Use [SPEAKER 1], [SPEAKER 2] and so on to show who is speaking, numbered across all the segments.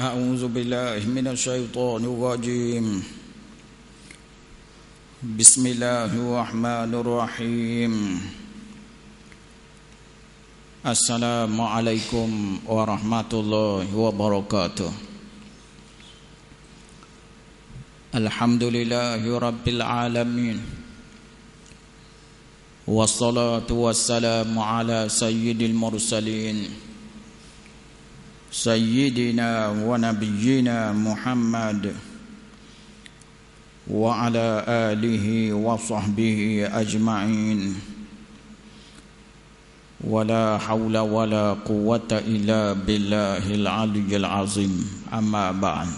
[SPEAKER 1] أعوذ بالله من الشيطان الرجيم بسم الله الرحمن الرحيم السلام عليكم ورحمة الله وبركاته الحمد لله رب العالمين والصلاة والسلام على سيد المرسلين سيدنا ونبينا محمد وعلى آله وصحبه أجمعين ولا حول ولا قوة إلا بالله العلي العظيم أما بعد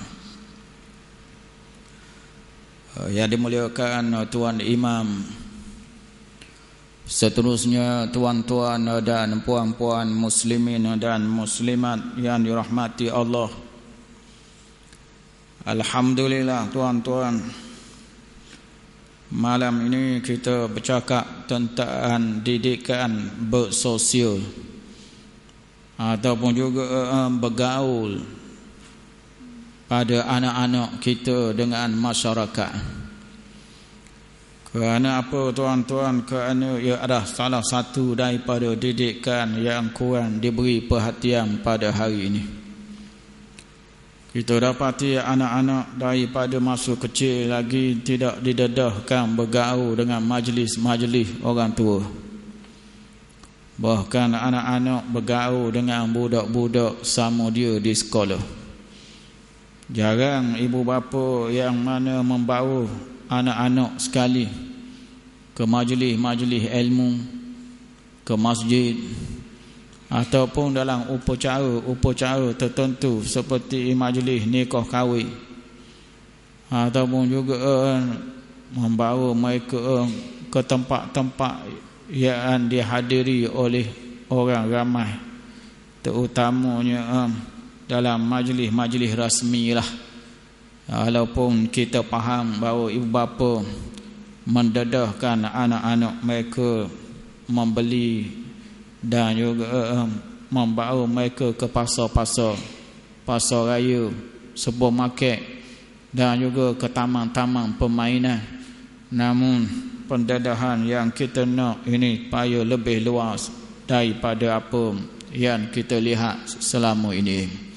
[SPEAKER 1] yang dimuliakan Tuan Imam Seterusnya tuan-tuan dan puan-puan muslimin dan muslimat yang dirahmati Allah. Alhamdulillah tuan-tuan. Malam ini kita bercakap tentang didikan bersosial. Ataupun juga uh, bergaul pada anak-anak kita dengan masyarakat kerana apa tuan-tuan kerana ia adalah salah satu daripada didikan yang kurang diberi perhatian pada hari ini. Kita dapati anak-anak daripada masa kecil lagi tidak didedahkan bergaul dengan majlis-majlis orang tua. Bahkan anak-anak bergaul dengan budak-budak sama dia di sekolah. Jarang ibu bapa yang mana membawa anak-anak sekali ke majlis-majlis ilmu ke masjid ataupun dalam upacara-upacara tertentu seperti majlis nikah kahwin. Ataupun juga uh, membawa mereka uh, ke tempat-tempat yang dihadiri oleh orang ramai. Terutamanya uh, dalam majlis-majlis rasmi lah Walaupun kita faham bahawa ibu bapa mendedahkan anak-anak mereka membeli dan juga uh, membawa mereka ke pasar-pasar pasar raya sebuah market dan juga ke taman-taman permainan namun pendedahan yang kita nak ini payah lebih luas daripada apa yang kita lihat selama ini.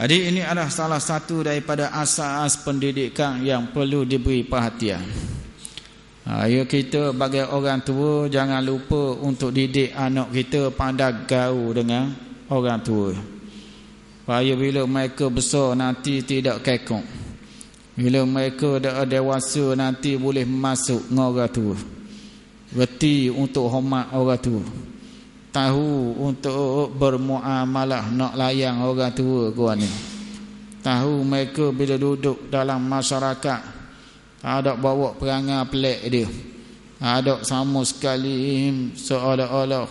[SPEAKER 1] Jadi ini adalah salah satu daripada asas pendidikan yang perlu diberi perhatian. Ayo kita bagi orang tua jangan lupa untuk didik anak kita pandai gaul dengan orang tua. Supaya bila mereka besar nanti tidak kekok. Bila mereka dah dewasa nanti boleh masuk dengan orang tua. Reti untuk hormat orang tua tahu untuk bermuamalah nak layang orang tua kau ni. Tahu mereka bila duduk dalam masyarakat ada bawa perangai pelik dia. Ada sama sekali seolah-olah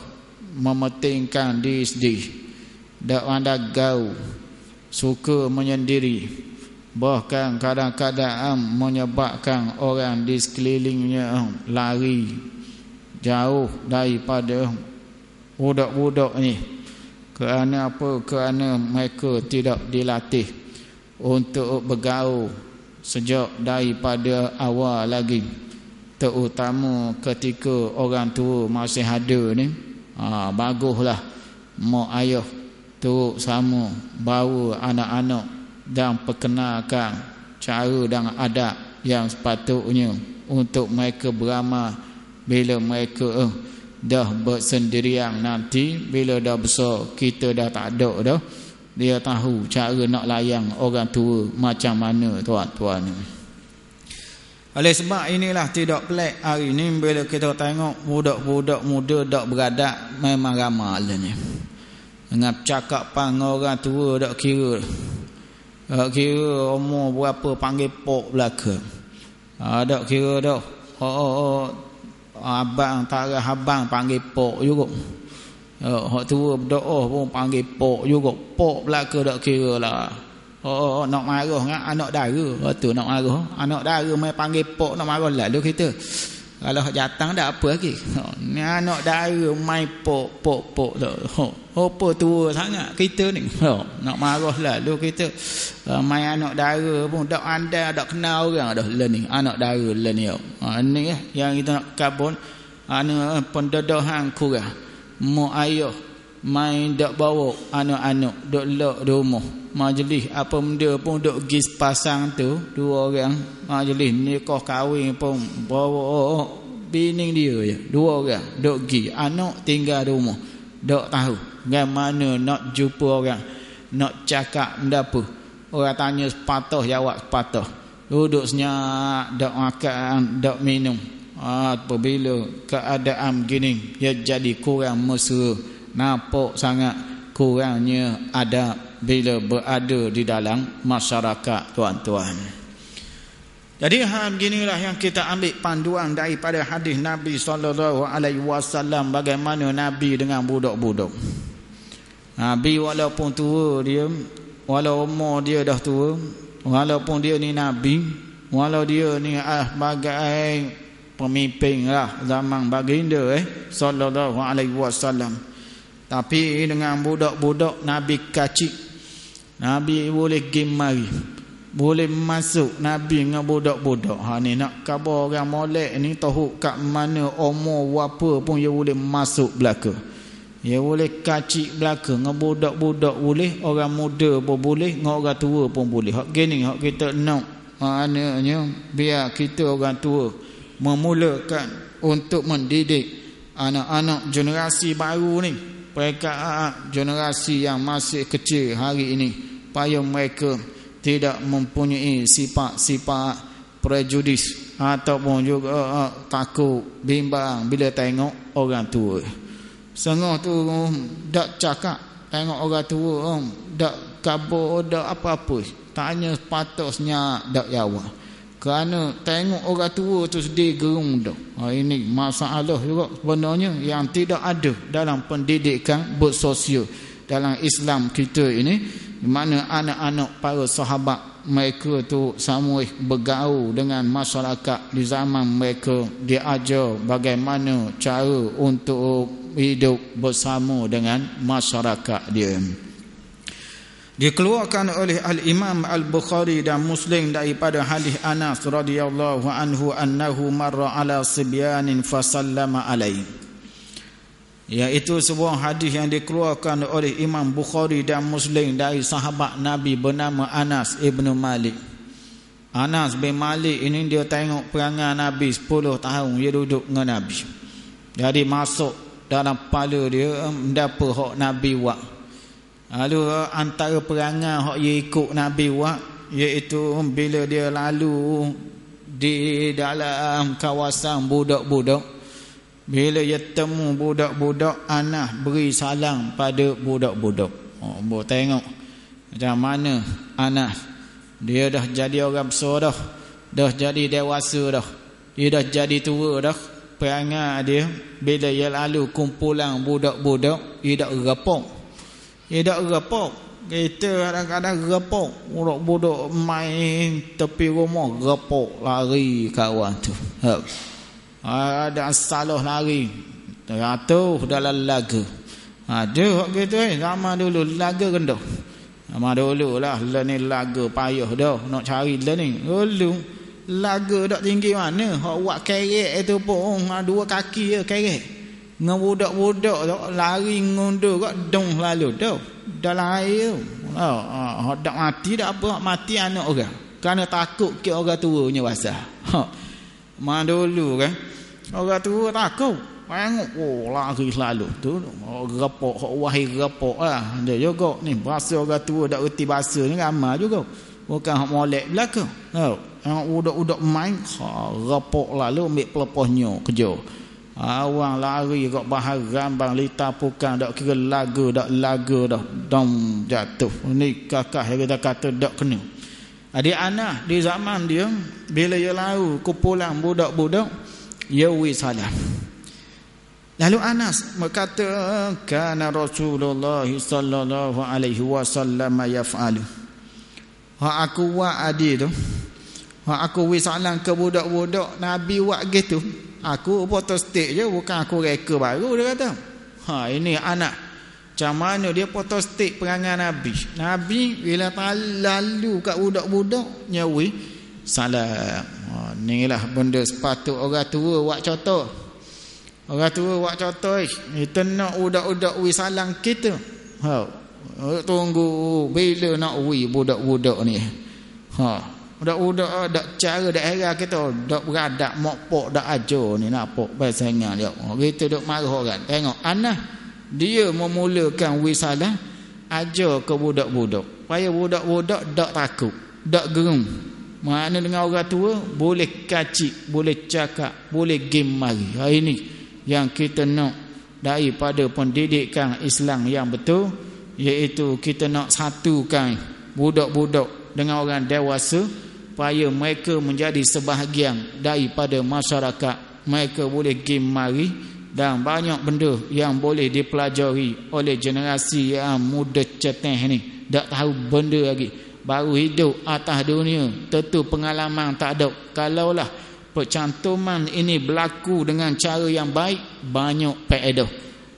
[SPEAKER 1] memetingkan diri sendiri. Tak anda gau suka menyendiri. Bahkan kadang-kadang menyebabkan orang di sekelilingnya lari jauh daripada budak-budak ni kerana apa? Kerana mereka tidak dilatih untuk bergaul sejak daripada awal lagi. Terutama ketika orang tua masih ada ni. Ha, baguslah mak ayah tu sama bawa anak-anak dan perkenalkan cara dan adab yang sepatutnya untuk mereka beramal bila mereka uh, dah bersendirian nanti bila dah besar kita dah tak ada dah. Dia tahu cara nak layang orang tua macam mana tuan-tuan. Oleh sebab inilah tidak pelik hari ini bila kita tengok budak-budak muda dak beradak memang ramai ni. Dengan cakap pang orang tua dak kira dak kira umur berapa panggil pok belaka. Dak kira dah oh, oh, oh abang tarah abang panggil pok juga. Oh, hak tua berdoa pun panggil pok juga. Pok belaka tak kira lah. Oh, oh, nak marah dengan anak dara. Tu nak marah. Anak dara mai panggil pok nak marah. Lah lu kita kalau jatang dah apa lagi. Ni anak dara main pok pok pok tu apa tua sangat kita ni? Nak marah lalu kita uh, main anak dara pun dak andai dak kenal orang dah learning anak dara learning ha, ni eh, yang kita nak kabun anak pendedahan kurang. Mu ayah main dak bawa anak-anak dak lok di rumah. Majlis apa benda pun dak pergi pasang tu dua orang. Majlis nikah kahwin pun bawa bini dia je dua orang dak pergi anak tinggal di rumah. Dak tahu bagaimana nak jumpa orang nak cakap benda apa. Orang tanya sepatah jawab sepatah. Duduk senyap dak makan dak minum. Apabila keadaan begini dia jadi kurang mesra nampak sangat kurangnya ada bila berada di dalam masyarakat tuan-tuan. Jadi hal beginilah yang kita ambil panduan daripada hadis Nabi sallallahu alaihi wasallam bagaimana Nabi dengan budak-budak. Nabi walaupun tua dia, walau umur dia dah tua, walaupun dia ni nabi, walau dia ni ah bagai pemimpin lah zaman baginda eh sallallahu alaihi wasallam. Tapi dengan budak-budak Nabi kacik Nabi boleh pergi mari. Boleh masuk Nabi dengan budak-budak. Ha, ni Nak khabar orang molek ni Tahu kat mana umur apa pun Dia boleh masuk belaka. Dia boleh kacik belaka Dengan budak-budak boleh Orang muda pun boleh Dengan orang tua pun boleh. Hak gini hak kita nak. Maknanya Biar kita orang tua Memulakan Untuk mendidik Anak-anak generasi baru ni mereka generasi yang masih kecil hari ini payah mereka tidak mempunyai sifat-sifat prejudis ataupun juga uh, takut bimbang bila tengok orang tua. Sengah tu um, dak cakap tengok orang tua um, dak kabur dak apa-apa. Tanya patutnya dak jawab kerana tengok orang tua tu sedih gerung dah. Ha, ini masalah juga sebenarnya yang tidak ada dalam pendidikan bersosial dalam Islam kita ini. Di mana anak-anak para sahabat mereka tu sama bergaul dengan masyarakat di zaman mereka. Diajar bagaimana cara untuk hidup bersama dengan masyarakat dia dikeluarkan oleh al-Imam al-Bukhari dan Muslim daripada hadis Anas radhiyallahu anhu annahu marra ala sibyanin fasallama alaihi iaitu sebuah hadis yang dikeluarkan oleh Imam Bukhari dan Muslim dari sahabat Nabi bernama Anas ibnu Malik. Anas bin Malik ini dia tengok perangai Nabi 10 tahun dia duduk dengan Nabi. Jadi masuk dalam kepala dia mendapa hak Nabi buat Lalu antara perangai hak dia ikut Nabi buat iaitu bila dia lalu di dalam kawasan budak-budak bila dia temu budak-budak anak beri salam pada budak-budak. Oh, buat tengok macam mana anak dia dah jadi orang besar dah. Dah jadi dewasa dah. Dia dah jadi tua dah. Perangai dia bila dia lalu kumpulan budak-budak dia dah repot ia tak repok Kita kadang-kadang repok Budak-budak main tepi rumah Repok lari kawan tu. Ada salah lari. Jatuh dalam laga. Ada gitu eh. Zaman dulu laga kendak Zaman dulu lah Lah ni laga payah dah. Nak cari lah ni. Dulu Laga tak tinggi mana. Hak buat kerek itu pun Dua kaki je kerek dengan budak-budak tu lari ngundur kat dong lalu tu dalam air oh, oh, dak mati dak apa mati anak orang. Kerana takut ke orang tua punya basah ha mana dulu kan orang tua takut. Tengok oh lari selalu. Tu oh, repok hok wahai repok lah. Dia juga ni bahasa orang tua dak reti bahasa ni ramai juga. Bukan hok molek belaka oh, yang budak-budak main ha repok lalu ambil pelepasnya kerja Awang lari kat bahar rambang lita pukang dak kira lagu dak lagu dah dom jatuh. Ni kakak kita kata dak kena. Adik anak di zaman dia bila dia lalu kumpulan budak-budak ya wi salam. Lalu Anas berkata kana Rasulullah sallallahu alaihi wasallam yaf'alu. Ha aku wa adi tu. Ha aku wi salam ke budak-budak Nabi buat gitu Aku potostik je bukan aku reka baru dia kata. Ha ini anak. Macam mana dia potostik perangai Nabi. Nabi bila lalu kat budak-budak nyawi salam. Ha ni lah benda sepatut orang tua buat contoh. Orang tua buat contoh kita nak budak-budak wi salam kita. Ha tunggu bila nak wi budak-budak ni. Ha Budak-budak ah, dak cara dak era kita dak beradak mok pok dak ajo ni nak pok pasangan dia. Kita dak marah orang. Tengok anak dia memulakan wisalah ajo ke budak-budak. Supaya budak-budak dak takut, dak gerung. Mana dengan orang tua boleh kacik, boleh cakap, boleh game mari. Ha ini yang kita nak daripada pendidikan Islam yang betul iaitu kita nak satukan budak-budak dengan orang dewasa supaya mereka menjadi sebahagian daripada masyarakat. Mereka boleh pergi mari dan banyak benda yang boleh dipelajari oleh generasi yang muda ceteh ni. Tak tahu benda lagi. Baru hidup atas dunia tentu pengalaman tak ada. Kalaulah percantuman ini berlaku dengan cara yang baik banyak faedah.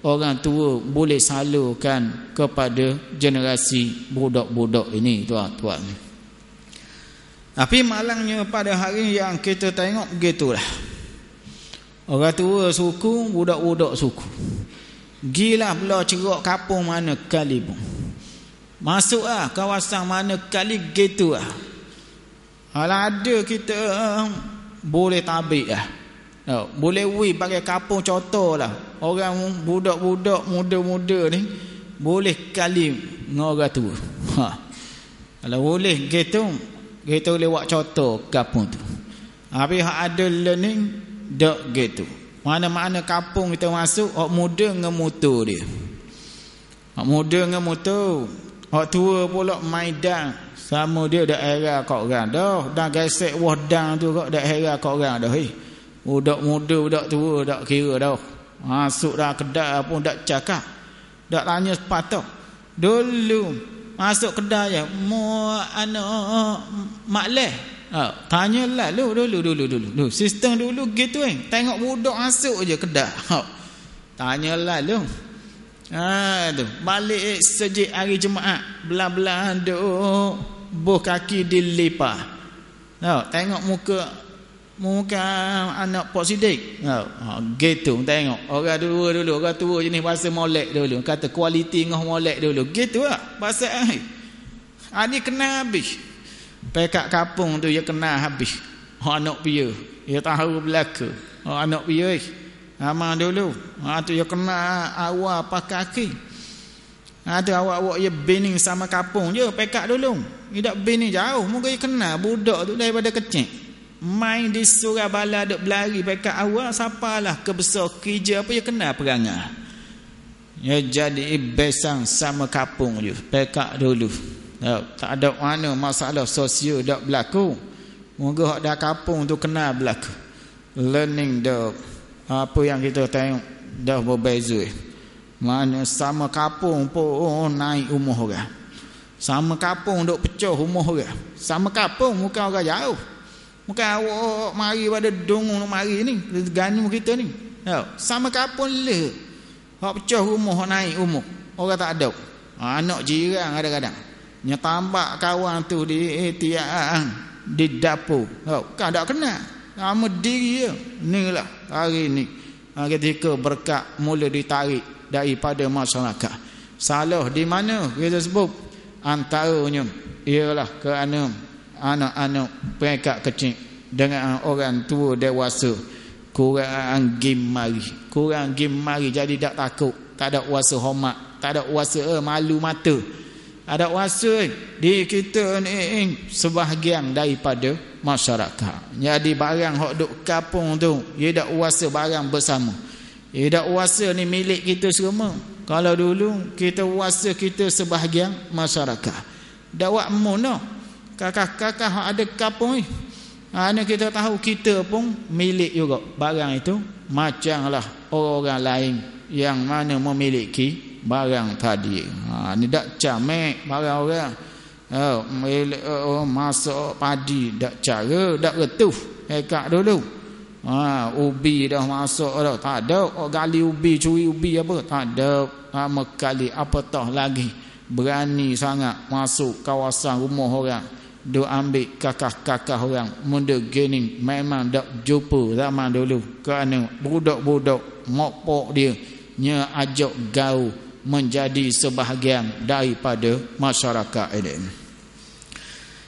[SPEAKER 1] Orang tua boleh salurkan kepada generasi budak-budak ini tuan-tuan tapi malangnya pada hari yang kita tengok begitulah. Orang tua suku, budak-budak suku. Gila pula cerak kapung mana kali pun. Masuklah kawasan mana kali gitu lah. Kalau ada kita boleh tabik lah. No, boleh wi pakai kapung contoh lah. Orang budak-budak muda-muda ni boleh kali dengan orang tua. Ha. Kalau boleh gitu kita buat contoh kampung tu. Tapi hak ada learning dok gitu. Mana-mana kampung kita masuk hak muda dengan motor dia. Hak muda dengan motor hak tua pula maidan. Sama dia dak era kau orang. Dah dah gesek wadang tu kau dak era kau orang dah hei. Budak muda budak tua dak kira dah. Masuk dah kedai pun dak cakap. Dak tanya sepatah. Dulu masuk kedai je mu anak makleh ha, tanyalah lu dulu dulu dulu dulu sistem dulu gitu eh tengok budak masuk je kedai. Ha, tanyalah lu ha tu balik sejak hari Jumaat belah-belah duk buh kaki dilipah. Ha, tengok muka muka anak Pak Sidik. Ha, ha gitu tengok. Orang dua dulu, orang tua jenis bahasa molek dulu. Kata kualiti ngah molek dulu. Gitu lah bahasa ai. Ha ni kena habis. Pekak kapung tu dia kena habis. Ha anak pia. Dia tahu belaka. Ha anak pia. Ama dulu. Ha tu dia kena awal pakai kaki. Ha tu awak-awak ya bening sama kapung je pekak dulu. Tidak bening jauh. Moga dia kena budak tu daripada kecil main di Surabaya duk berlari pekat awal siapalah kebesar kerja apa yang kena perangai. Ya jadi ibesang sama kapung je pekat dulu. Ya, tak ada mana masalah sosial dak berlaku. Moga hak dah kapung tu kena berlaku. Learning the apa yang kita tengok dah berbeza. Mana sama kapung pun naik umur orang. Sama kapung duk pecah umur orang. Sama kapung muka orang jauh Bukan awak mari pada dongung mari ni, ganu kita ni. Ya, sama kapun le. Hak pecah rumah naik umur. Orang tak ada. Ha, anak jiran kadang-kadang. Nya tambak kawan tu di tiang di dapur. Ha, kan tak kena. Nama diri dia. Inilah hari ni. Ha, ketika berkat mula ditarik daripada masyarakat. Salah di mana kita sebut antaranya ialah kerana anak-anak peringkat kecil dengan orang tua dewasa kurang game mari. Kurang game mari jadi tak takut. Tak ada kuasa hormat. Tak ada kuasa eh, malu mata. Ada kuasa di kita ni sebahagian daripada masyarakat. Jadi barang hok duk kapung tu dia dak kuasa barang bersama. Dia dak kuasa ni milik kita semua. Kalau dulu kita kuasa kita sebahagian masyarakat. Dak mu no kakak-kakak ada kapung ni mana kita tahu kita pun milik juga barang itu macamlah orang lain yang mana memiliki barang tadi ha ni dak camek barang orang oh, milik, oh, masuk padi dak cara dak retuh ekak dulu Ha, ubi dah masuk dah. Tak ada. Oh, gali ubi, curi ubi apa. Tak ada. Lama kali. Apa tah lagi. Berani sangat masuk kawasan rumah orang. Dia ambil kakak-kakak orang. Munda gini. Memang tak jumpa zaman dulu. Kerana budak-budak mokpok dia. Nya ajak gau menjadi sebahagian daripada masyarakat ini.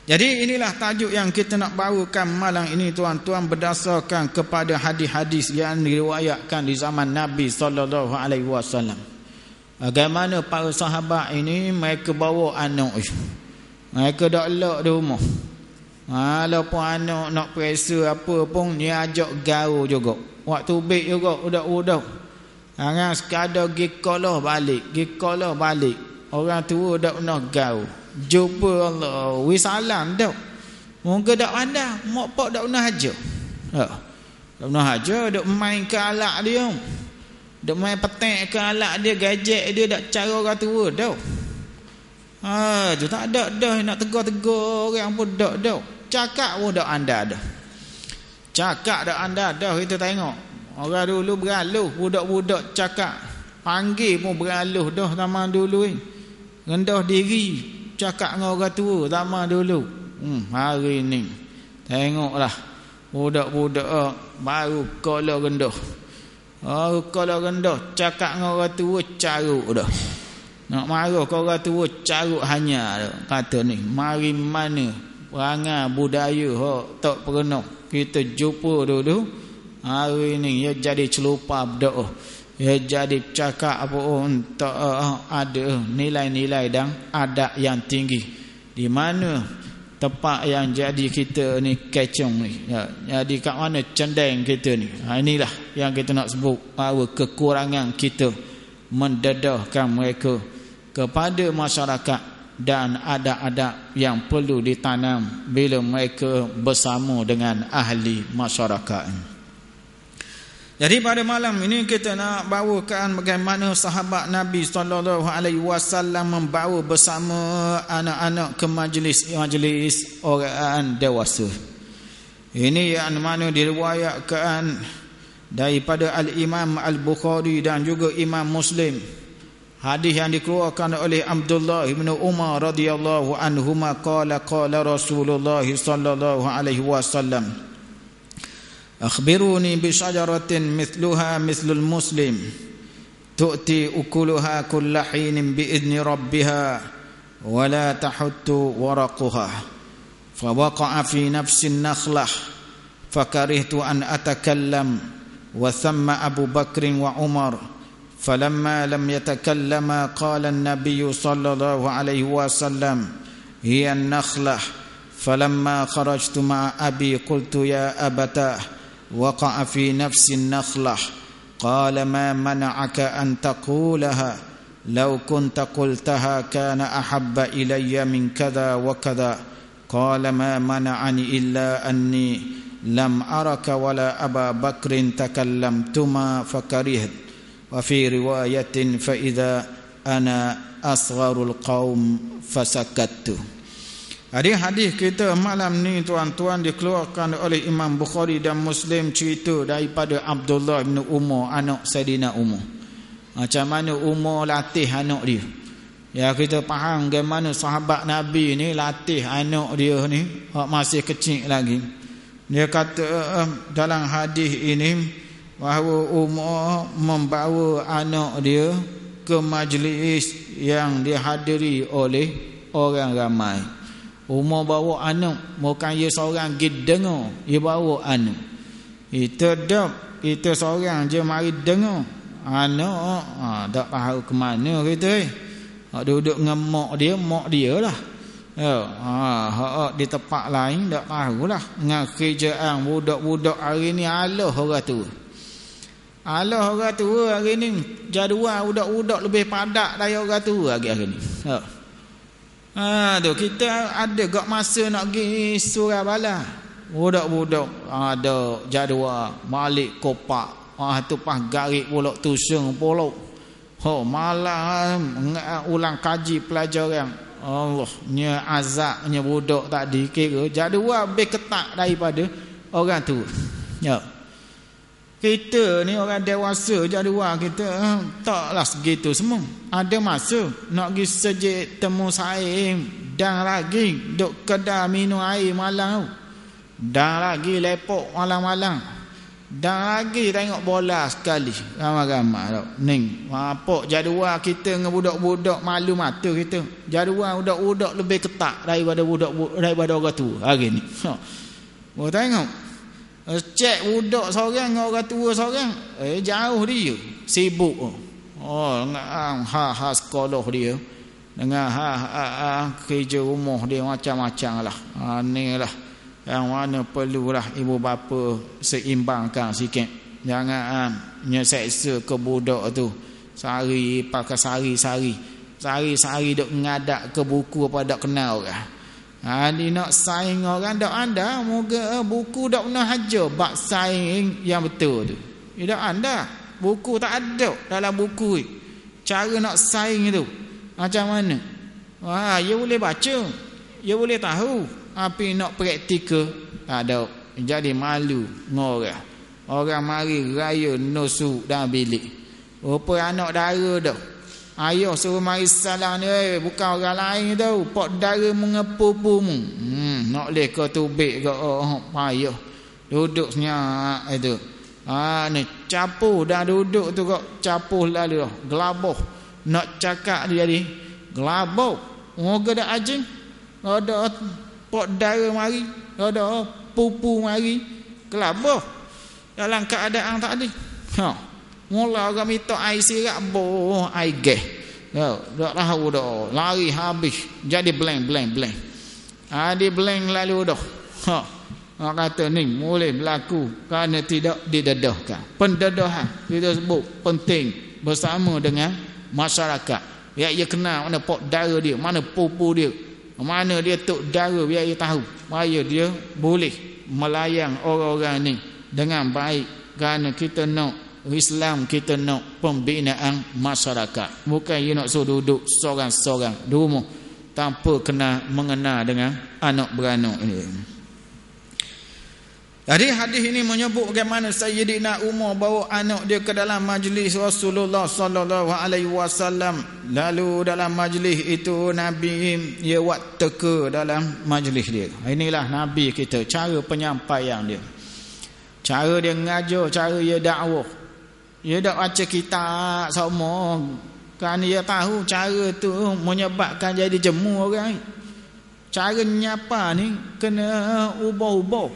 [SPEAKER 1] Jadi inilah tajuk yang kita nak bawakan malam ini tuan-tuan berdasarkan kepada hadis-hadis yang diriwayatkan di zaman Nabi sallallahu alaihi wasallam. Bagaimana para sahabat ini mereka bawa anak Mereka dak lek di rumah. Walaupun anak nak periksa apa pun dia ajak gaul juga. Waktu baik juga udah-udah. Jangan sekadar pergi balik, pergi balik. Orang tua dak nak gaul jumpa Allah wis salam dak mungkin dak anda mak pak dak pernah haja ha dak pernah haja dak main ke alak dia dak main petek ke alak dia gajek dia dak cara orang tua dak ha tu tak ada dah nak tegur-tegur orang pun dak dak cakap pun dak anda dah cakap dak anda dah kita tengok orang dulu beraluh budak-budak cakap panggil pun beraluh dah zaman dulu ni rendah diri cakap dengan orang tua zaman dulu. Hmm, hari ni tengoklah budak-budak oh, baru kala rendah. Oh, kala rendah cakap dengan orang tua caruk dah. Nak marah kau orang tua caruk hanya. Kata ni, mari mana? Perangai budaya hok tak pernah kita jumpa dulu. Hari ni ya jadi celupa berdoa ya jadi cakap apa untuk uh, ada nilai-nilai dan adat yang tinggi. Di mana tempat yang jadi kita ni kecong ni? Ya, jadi kat mana cendeng kita ni? Ha, inilah yang kita nak sebut. Bahawa kekurangan kita mendedahkan mereka kepada masyarakat dan adat-adat yang perlu ditanam bila mereka bersama dengan ahli masyarakat jadi pada malam ini kita nak bawakan bagaimana sahabat Nabi sallallahu alaihi wasallam membawa bersama anak-anak ke majlis-majlis orang dewasa. Ini yang mana diriwayatkan daripada Al-Imam Al-Bukhari dan juga Imam Muslim. Hadis yang dikeluarkan oleh Abdullah bin Umar radhiyallahu anhuma, qala qala Rasulullah sallallahu alaihi wasallam Akhbiruni bi syajaratin mithluha mithlul muslim. Tu'ti ukuluha kullahinin bi idni rabbiha wa la tahuttu waraquha. Fa waqa'a fi nafsi nakhlah. Fa an atakallam wa thamma Abu Bakr wa Umar. فلما لم يتكلما قال النبي صلى الله عليه وسلم هي النخلة. فلما خرجت مع أبي قلت يا أبتاه وقع في نفس النخلة. قال ما منعك أن تقولها؟ لو كنت قلتها كان أحب إلي من كذا وكذا. قال ما منعني إلا أني لم أرك ولا أبا بكر تكلمتما فكرهت. وفي رواية فإذا أنا أصغر القوم فسكت Hadis-hadis kita malam ni tuan-tuan dikeluarkan oleh Imam Bukhari dan Muslim cerita daripada Abdullah bin Umar anak Saidina Umar. Macam mana Umar latih anak dia. Ya kita faham bagaimana sahabat Nabi ni latih anak dia ni masih kecil lagi. Dia kata uh, dalam hadis ini bahawa Umar membawa anak dia ke majlis yang dihadiri oleh orang ramai. Umar bawa anak Bukan ia seorang pergi dengar Ia bawa anak. Kita dap Kita seorang je mari dengar. Anak ha, Tak tahu ke mana kita eh. Ha, duduk dengan mak dia Mak dia lah. Ya, ha, ha, ha, Di tempat lain Tak tahu lah. Dengan kerjaan budak-budak hari ni Allah orang tua Allah orang tua hari ni Jadual budak-budak lebih padat Dari orang tua hari ni Ha Ha tu kita ada gak masa nak pergi Surabaya. Budak-budak ada jadual balik kopak. Ah tu pas garik pula tusung pula. Ho malam ulang kaji pelajaran. Allah nya azabnya budak tadi kira jadual lebih ketak daripada orang tu. Ya. Kita ni orang dewasa jadual kita eh, taklah segitu semua. Ada masa nak pergi sejik temu saing dan lagi duk kedai minum air malam dan lagi lepok malam-malam. Dan lagi tengok bola sekali ramai-ramai tak ning apa jadual kita dengan budak-budak malu mata kita. Jadual budak-budak lebih ketat daripada budak daripada orang tua hari ni. Ha. Mau tengok cek budak seorang dengan orang tua seorang eh jauh dia. Sibuk. Oh dengan ha ha sekolah dia. Dengan ha ha, ha kerja rumah dia macam-macam lah. Ha, ni lah. Yang mana perlulah ibu bapa seimbangkan sikit. Jangan ha, nyeseksa ke budak tu. Sehari pakai sehari-sehari sehari-sehari duk ngadak ke buku apa dak kenal orang Ha ni nak saing orang dak anda moga buku dak pernah haja bak saing yang betul tu. Ya dak anda buku tak ada dalam buku ni. Cara nak saing itu macam mana? Wah, ya boleh baca. Ya boleh tahu. Tapi nak praktikal tak ada. Jadi malu ngorang. Orang mari raya nusu dalam bilik. Rupa anak dara dah. Ayah suruh mari salam ni eh, bukan orang lain tu. Pak dara mengepupu mu. Hmm, nak leh ke tubik ke oh, oh, payah. Duduk senyak itu. Ah ni capu dah duduk tu kok capu lalu. Gelaboh. Nak cakap dia ni. Gelaboh. Moga dah ajing. Ada pak dara mari. Ada pupu mari. Gelaboh. Dalam keadaan tak ada. Ha. Mula orang minta air sirat boh air gas. Ya, dak tahu dah. Lari habis. Jadi blank blank. Ha dia blank lalu dah. Ha. Orang kata ni boleh berlaku kerana tidak didedahkan. Pendedahan kita sebut penting bersama dengan masyarakat. Biar ia kenal mana pok darah dia, mana pupu dia, mana dia tok darah biar ia tahu. Supaya dia boleh melayang orang-orang ni dengan baik kerana kita nak Islam kita nak pembinaan masyarakat. Bukan you nak suruh duduk seorang-seorang di rumah tanpa kena mengenal dengan anak beranak ini. Jadi hadis ini menyebut bagaimana Sayyidina Umar bawa anak dia ke dalam majlis Rasulullah sallallahu alaihi wasallam. Lalu dalam majlis itu Nabi dia buat teka dalam majlis dia. Inilah Nabi kita cara penyampaian dia. Cara dia ngajar cara dia dakwah dia dah baca kitab semua kan dia tahu cara tu menyebabkan jadi jemu orang cara nyapa ni kena ubah-ubah.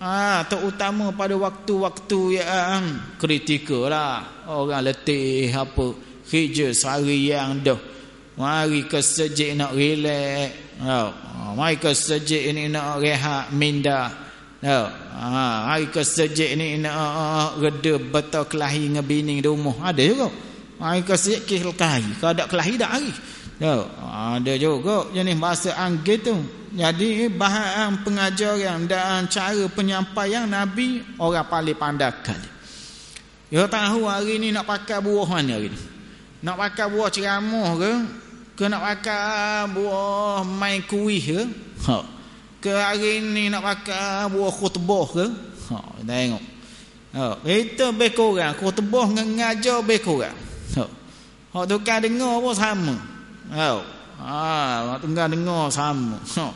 [SPEAKER 1] Ah terutama pada waktu-waktu yang kritikal lah orang letih apa kerja sehari yang dah mari ke sejik nak relax. Oh, mari ke sejik ni nak rehat minda Ya, ha, hari ke sejik ni nak uh, reda betul kelahi dengan bini di rumah. Ada juga. Hari ke sejik kih kelahi. Kalau ada kelahi dah hari. Ya, ada juga jenis bahasa anggit tu. Jadi bahan pengajaran dan cara penyampaian Nabi orang paling pandai Ya tahu hari ni nak pakai buah mana hari ni? Nak pakai buah ceramah ke? Ke nak pakai buah main kuih ke? Ha ke hari ni nak pakai buah khutbah ke? Ha tengok. Ha kita lebih kurang khutbah dengan ngajar lebih kurang ha. Hak tukar dengar pun sama. Ha. Ha tukar dengar sama. Ha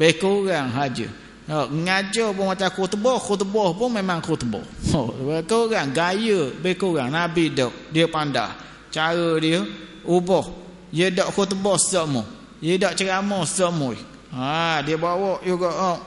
[SPEAKER 1] lebih kurang haja ha ngajar pun macam khutbah khutbah pun memang khutbah. Ha lebih kurang gaya lebih kurang nabi dok dia pandai. Cara dia ubah. Dia dak khutbah semua. Dia dak ceramah semua Ha dia bawa juga oh,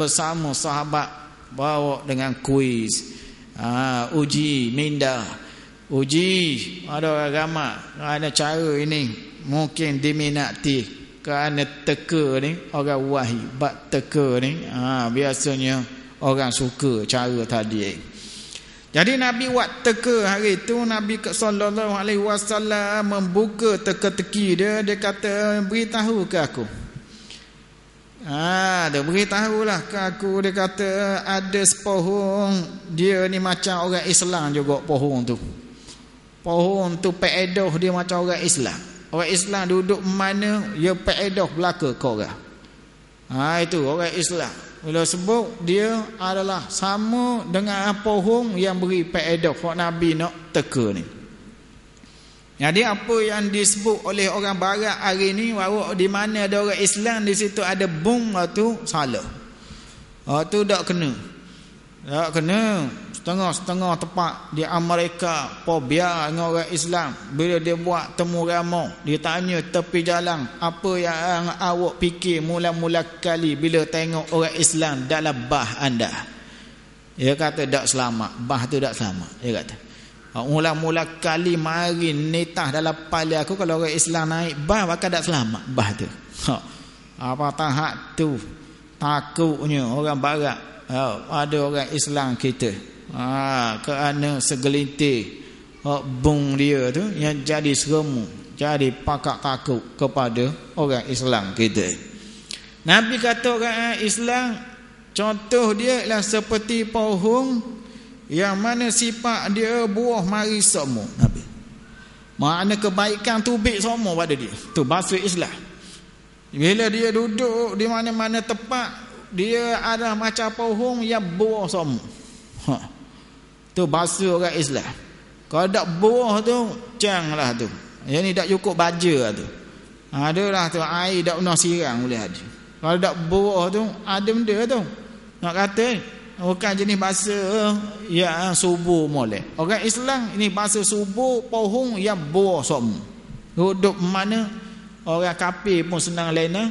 [SPEAKER 1] bersama sahabat bawa dengan kuis. Ha uji minda. Uji ada agama, ada cara ini mungkin diminati kerana teka ni orang wahi bab teka ni ha biasanya orang suka cara tadi. Jadi Nabi buat teka hari itu Nabi sallallahu alaihi wasallam membuka teka-teki dia dia kata beritahu ke aku. Ha, dia beritahulah ke aku dia kata ada sepohong dia ni macam orang Islam juga pohon tu. Pohon tu peedoh dia macam orang Islam. Orang Islam duduk mana dia peedoh belaka kau orang. Ha itu orang Islam. bila sebut dia adalah sama dengan pohon yang beri faedah kok nabi nak teka ni jadi apa yang disebut oleh orang barat hari ni bahawa di mana ada orang Islam di situ ada bom tu salah. Oh, tu tak kena. Tak kena. Setengah-setengah tempat di Amerika Pobia dengan orang Islam. Bila dia buat temu ramah Dia tanya tepi jalan Apa yang awak fikir mula-mula kali Bila tengok orang Islam dalam bah anda? Dia kata tak selamat. Bah tu tak selamat Dia kata Mula-mula kali mari nitah dalam pala aku Kalau orang Islam naik bah Maka tak selamat Bah tu ha. Apa tahap tu Takutnya orang barat ha. Ada orang Islam kita ha, kerana segelintir oh, bung dia tu yang jadi seremu jadi pakak takut kepada orang Islam kita Nabi kata orang Islam contoh dia ialah seperti pohon yang mana sifat dia buah mari semua Nabi makna kebaikan tu bik semua pada dia tu bahasa Islam bila dia duduk di mana-mana tempat dia ada macam pohon yang buah semua ha. Tu bahasa orang Islam. Kalau tak buah tu, cang lah tu. Yang ni tak cukup baja lah tu. Ada lah tu, air tak pernah sirang boleh ada. Kalau tak buah tu, ada benda tu. Nak kata, bukan jenis bahasa yang subuh boleh. Orang Islam, ini bahasa subuh, pohon yang buah semua. Duduk mana, orang kafir pun senang lena.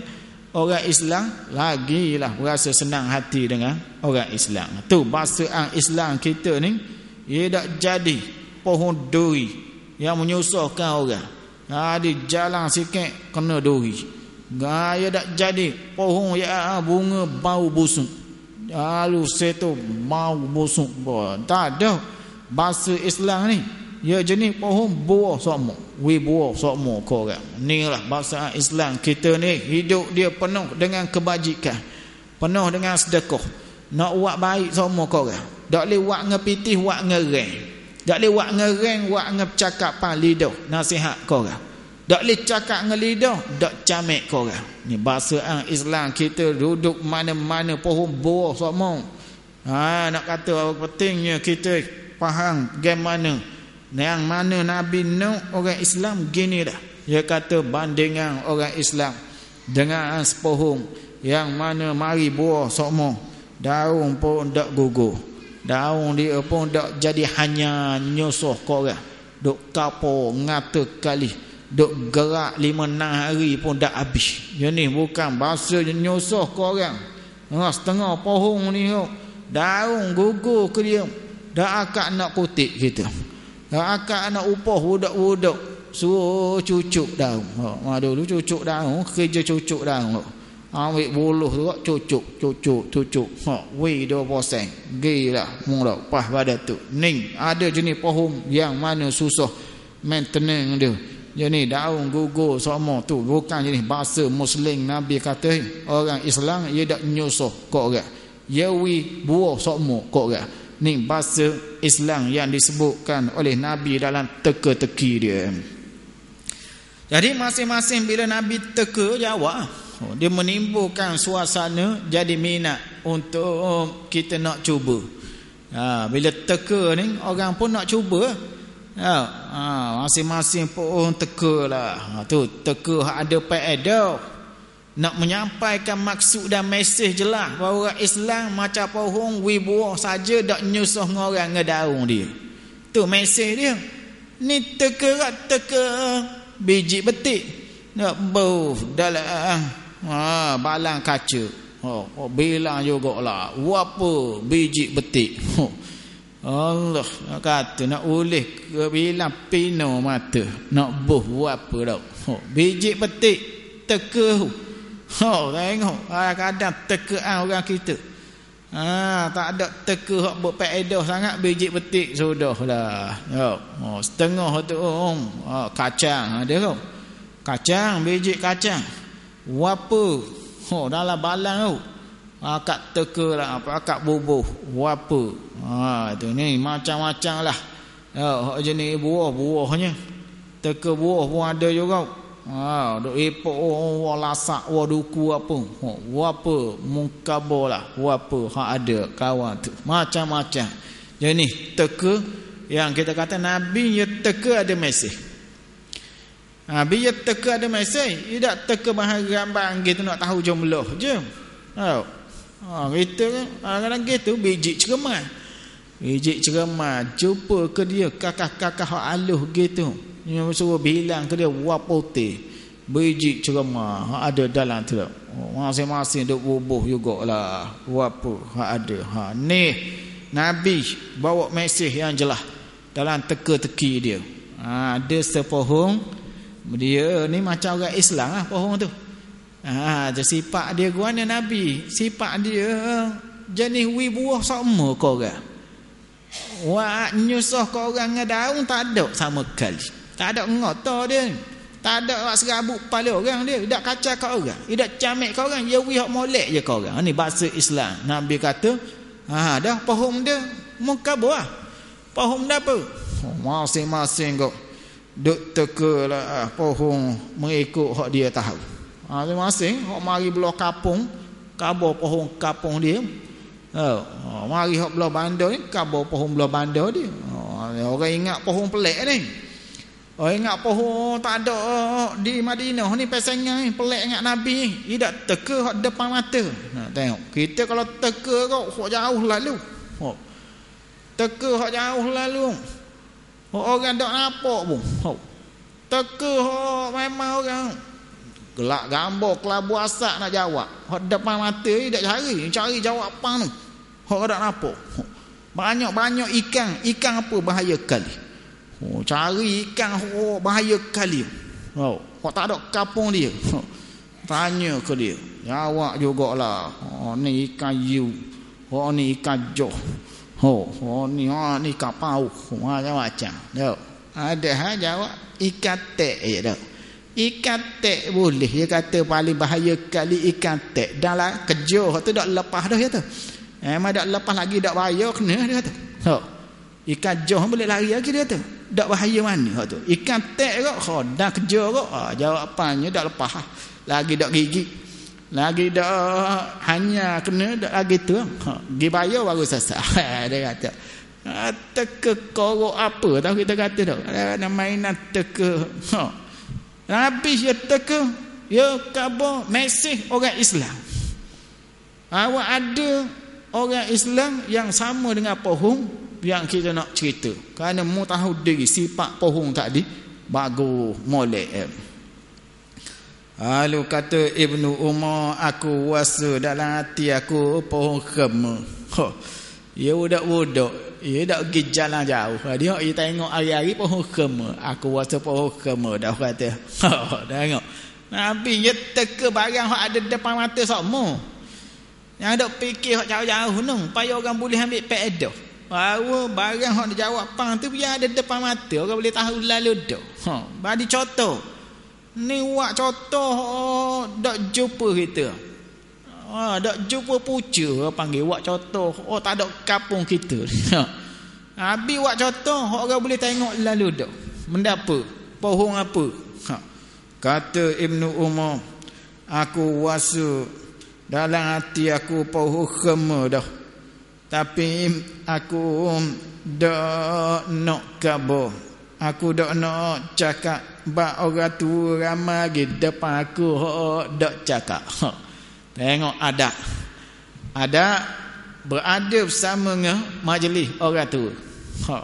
[SPEAKER 1] Orang Islam lagi lah rasa senang hati dengan orang Islam. Tu bahasa Islam kita ni ia tak jadi pohon duri yang menyusahkan orang. Ha di jalan sikit kena duri. Gaya tak jadi pohon yang bunga bau busuk. Lalu setu bau busuk. Tak ada bahasa Islam ni. Ya jenis pohon buah semua. Wi buah semua kau orang. Inilah bahasa Islam kita ni hidup dia penuh dengan kebajikan. Penuh dengan sedekah. Nak buat baik semua kau orang. Tak boleh buat ngepitih, buat ngereng. Tak boleh buat ngereng, buat ngecakap pan lidah. Nasihat korang. Tak boleh cakap dengan lidah, tak camek korang. Ni bahasa ang Islam kita duduk mana-mana pohon buah semua. Ha, nak kata apa pentingnya kita faham bagaimana. Yang mana Nabi Nuh orang Islam gini dah. Dia kata bandingan orang Islam dengan sepohong yang mana mari buah semua. Daun pun tak gugur. Daun dia pun tak jadi hanya nyusuh kau orang. Duk kapo ngata kali. Duk gerak lima enam hari pun dah habis. Ini bukan bahasa nyusuh kau orang. Ha, setengah pohon ni ho. Daun gugur ke dia. Dah akak nak kutik kita. Dah akak nak upah budak-budak. Suruh cucuk daun. Ha, dulu cucuk daun. Kerja cucuk daun. Ha ambil buluh tu cucuk cucuk cucuk ha we 2% gila mung dah pas pada tu ning ada jenis pohon yang mana susah maintenance dia jadi daun gugur semua tu. Bukan jenis bahasa muslim nabi kata. Orang Islam ia dak nyusuh kok orang ya we buah semua kok orang ni bahasa Islam yang disebutkan oleh nabi dalam teka-teki dia. Jadi masing-masing bila nabi teka jawab Oh, dia menimbulkan suasana jadi minat untuk kita nak cuba. Ha, bila teka ni orang pun nak cuba. Ha, ha, masing-masing pun teka lah. Ha, tu teka ada faedah. Nak menyampaikan maksud dan mesej jelas bahawa Islam macam pohon wibuah saja tak nyusah dengan orang ngedaung dia. Tu mesej dia. Ni teka teka biji betik. Nak bau dalam ha, balang kaca oh, oh bilang jugalah apa biji betik oh. Allah kata nak ulih ke bilang pino mata nak buh apa dah oh, biji betik teka oh tengok kadang teka orang kita Ha, tak ada teka hak berfaedah sangat biji betik sudahlah. Ya. Oh, setengah tu oh, kacang ada kau. Kacang biji kacang. Wapa Oh dalam balang tu Akak teka lah apa Akak bubuh Wapa Ha tu ni macam-macam lah Ya jenis buah Buahnya Teka buah pun ada juga Ha, duk epok oh, lasak wa duku apa. Ha, apa mungkabo lah. Wa apa hak ada kawan tu. Macam-macam. Ni teka yang kita kata Nabi ya teka ada mesej. Nabi ya teka ada mesej. Tidak teka bahagian gambar gitu nak tahu jumlah je. Ha. Ha, kita kan kadang-kadang gitu biji cermat. Biji cermat jumpa ke dia kakak-kakak aluh gitu. Yang suruh bilang ke dia wapote biji cerama ada dalam tu. Oh, masing-masing duk bubuh jugalah wapo ada. Ha ni Nabi bawa mesej yang jelas dalam teka-teki dia. Ha, ada sepohong dia ni macam orang Islam lah pohong tu. Ha, sifat dia guana Nabi. Sifat dia jenis wibuah sama kau orang. Wah nyusah kau orang ngadaun tak ada sama kali. Tak ada ngota dia. Tak ada awak serabut kepala orang dia. Tak kacau kat orang. Dia tak camik kat orang. Dia wihak molek je kat orang. Ini bahasa Islam. Nabi kata. Ha, dah paham dia. Muka buah. Paham dah apa? Oh, masing-masing kau. Duk teka lah. Ah, paham. Mengikut hak dia tahu. Ha, masing-masing. Hak mari belah kapung. Kabar paham kapung dia. Ha, mari hak belah bandar ni. Kabar paham belah bandar dia. Ha, orang ingat paham pelik ni. Oh ingat pohon tak ada di Madinah ni pasangan ni pelik ingat Nabi ni tidak teka hak depan mata. Nah tengok. Kita kalau teka kau hak jauh lalu. Oh. Teka hak jauh lalu. Hak orang tak nampak pun. Oh. Teka hak memang orang gelak gambar kelabu asak nak jawab. Hak depan mata ni tak cari, cari jawapan tu. Hak tak nampak. Banyak-banyak ikan, ikan apa bahaya kali. Oh, cari ikan oh, bahaya kali. Oh, kok tak ada kapung dia. Tanya ke dia. Jawab jugalah. Oh, ni ikan yu. Oh, ni ikan joh. Oh, oh ni oh, ni ikan pau. Oh, macam-macam. Yo. Ada ha jawab ikan tek je dah. Ikan tek boleh. Dia kata paling bahaya kali ikan tek. Dalam kejo. Tu dak lepas dah dia tu. Emang dak lepas lagi dak bahaya kena dia kata. Oh. Ikan joh boleh lari lagi dia tu dak bahaya mana? Tu ikan tek kok ha dah kerja kok. Ha jawapannya dak lepas ha. lagi dak gigi. Lagi dak hanya kena dak lagi tu. Ha gi bayar baru selesai. Ha, dia kata. Ha, teka korok apa tahu kita kata dak ada mainan teka. Ha habis ya teka ya khabar mesej orang Islam. Awak ada orang Islam yang sama dengan pohon yang kita nak cerita. Kerana mu tahu diri sifat pohon tadi bagus molek eh. lalu kata Ibnu Umar aku wasa dalam hati aku pohon khema ha ya budak-budak ya dak pergi jalan jauh. Dia dia tengok hari-hari pohon khema aku wasa pohon khema dah kata. Ha tengok. Nabi ya teka barang hak ada depan mata semua yang ada fikir hak jauh-jauh nung payah orang boleh ambil peedah Bahawa barang yang dijawab pang tu biar ada depan mata orang boleh tahu lalu dah. Ha, bagi contoh. Ni wak contoh oh, dak jumpa kita. Ha, dak jumpa puca panggil wak contoh. Oh tak ada kapung kita. Ha. Habis wak contoh orang boleh tengok lalu dah. Mendapa? Pohon apa? Ha. Kata Ibnu Umar, aku wasa dalam hati aku pohon khema dah tapi aku dak nak kabo aku dak nak cakap bak orang tua ramai di depan aku hok dak cakap tengok ada ada berada bersama dengan majlis orang tua. Ha.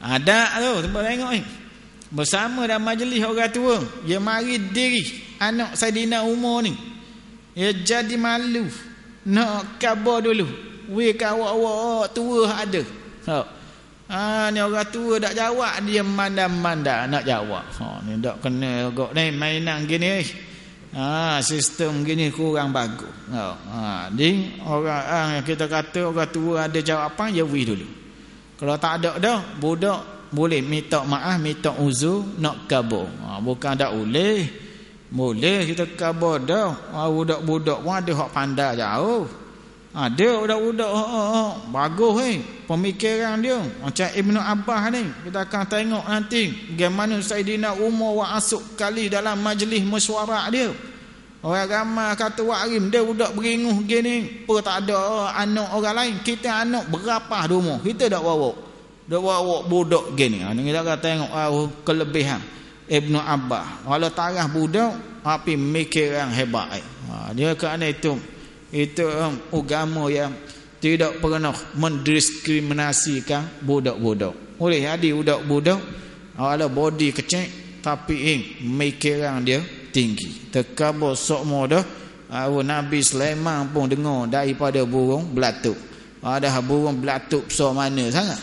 [SPEAKER 1] Ada tu tengok ni. Bersama dalam majlis orang tua. Dia mari diri anak Saidina Umar ni. Dia jadi malu nak khabar dulu. We kan awak-awak tua ada. Ha. Ha ni orang tua dak jawab dia mandam-mandam nak jawab. Ha ni dak kena gok ni mainan gini ha sistem gini kurang bagus. Ha ha. Ding orang yang kita kata orang tua ada jawapan ya we dulu. Kalau tak ada dah budak boleh minta maaf minta uzur nak kabur. Ha, bukan tak boleh. Boleh kita kabur dah. Ha, budak-budak pun ada hak pandai jauh Ha, dia budak-budak oh, oh, oh. bagus eh pemikiran dia. Macam Ibnu Abbas ni. Kita akan tengok nanti bagaimana Saidina Umar wa asuk kali dalam majlis mesyuarat dia. Orang ramai kata Wak Arim dia budak beringuh gini. Apa tak ada oh, anak orang lain. Kita anak berapa rumah. Kita tak bawa. Dak bawa budak gini. Ha, kita akan tengok oh, kelebihan Ibnu Abbas. Walau tarah budak tapi mikiran hebat. Eh. ha, dia kerana itu itu um, agama yang tidak pernah mendiskriminasikan budak-budak. Boleh ada budak-budak ada body kecil tapi eh, mikiran dia tinggi. Terkabur sokmo dah uh, Nabi Sulaiman pun dengar daripada burung belatuk. Ada burung belatuk besar mana sangat?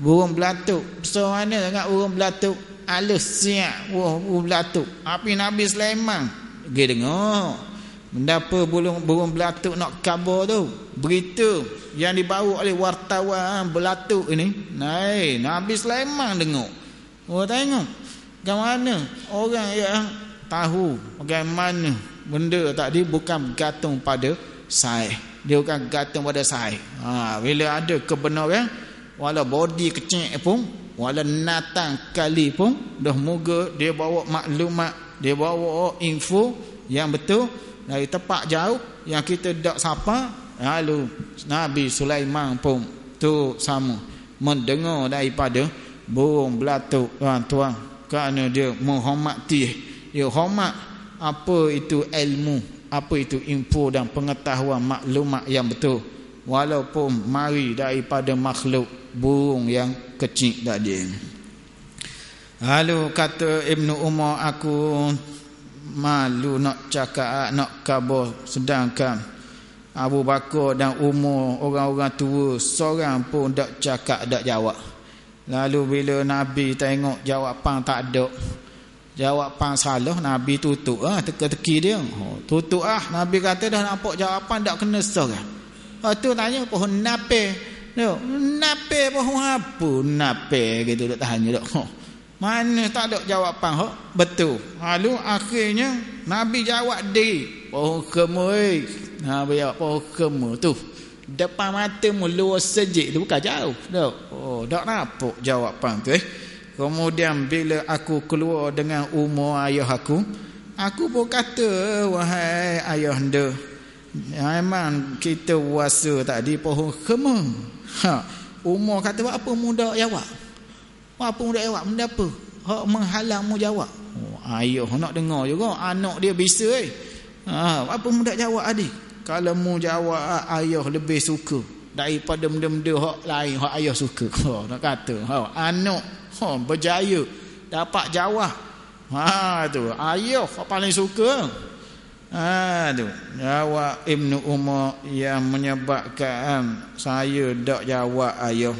[SPEAKER 1] Burung belatuk besar mana sangat? Burung belatuk alus siap. Burung belatuk. Api Nabi Sulaiman dia dengar Mendapa burung, burung belatuk nak kabar tu? Berita yang dibawa oleh wartawan belatuk ini. Naik Nabi Sulaiman dengar. Oh tengok Bagaimana orang yang tahu Bagaimana benda tadi bukan bergantung pada saya Dia bukan bergantung pada saya ha, Bila ada kebenaran Walau body kecil pun Walau natang kali pun Dah moga dia bawa maklumat Dia bawa info yang betul dari tempat jauh yang kita tak sapa lalu Nabi Sulaiman pun tu sama. Mendengar daripada burung belatuk tuan-tuan kerana dia menghormati. Dia hormat apa itu ilmu apa itu info dan pengetahuan maklumat yang betul. Walaupun mari daripada makhluk burung yang kecil tadi. Lalu kata Ibnu Umar aku malu nak cakap nak kabur sedangkan Abu Bakar dan umur orang-orang tua seorang pun tak cakap tak jawab. Lalu bila Nabi tengok jawapan tak ada jawapan salah Nabi tutup ah teka-teki dia. Oh, tutup ah. Nabi kata dah nampak jawapan tak kena seorang lepas tu tanya pohon nape? Nape pohon apa? Nape gitu tak tanya tak mana tak ada jawapan hok betul. Lalu akhirnya Nabi jawab di pohon kema eh. Nabi jawab pohon tu. Depan mata mu luas sejik tu bukan jauh. Tak. Oh, tak nampak jawapan tu eh. Kemudian bila aku keluar dengan umur ayah aku, aku pun kata wahai ayah anda, memang kita puasa tadi pohon kema. Ha, umur kata apa muda jawab? Apa muda jawab benda apa? Hak menghalang mu jawab. Oh, ayah nak dengar juga. Anak dia bisa eh. Ha, apa muda jawab adik kalau mu jawab ayah lebih suka daripada benda-benda hak lain hak ayah suka. Oh, nak kata ha, anak ha, berjaya dapat jawab ha tu. Ayah hak paling suka. Ha tu. Jawab Ibnu Umar yang menyebabkan saya tak jawab ayah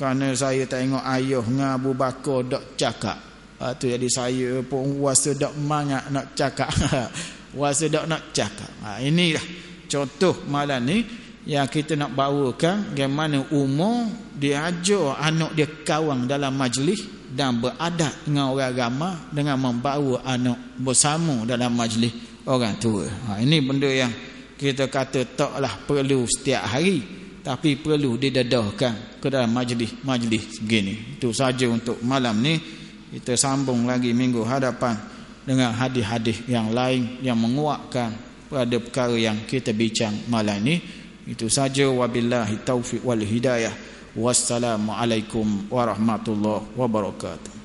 [SPEAKER 1] kerana saya tengok ayah dengan Abu Bakar dok cakap. Ha, tu jadi saya pun rasa dok mangat nak cakap. rasa dok nak cakap. Ha, inilah contoh malam ni yang kita nak bawakan bagaimana umur dia ajar anak dia kawang dalam majlis dan beradat dengan orang ramai dengan membawa anak bersama dalam majlis orang tua. Ha, ini benda yang kita kata taklah perlu setiap hari tapi perlu didedahkan ke dalam majlis-majlis begini. Itu saja untuk malam ni. Kita sambung lagi minggu hadapan dengan hadis-hadis yang lain yang menguatkan pada perkara yang kita bincang malam ni. Itu saja wabillahi taufiq wal hidayah. Wassalamualaikum warahmatullahi wabarakatuh.